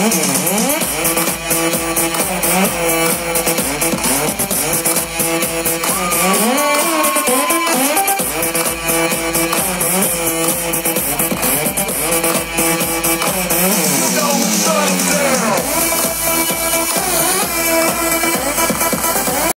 Mm-hmm.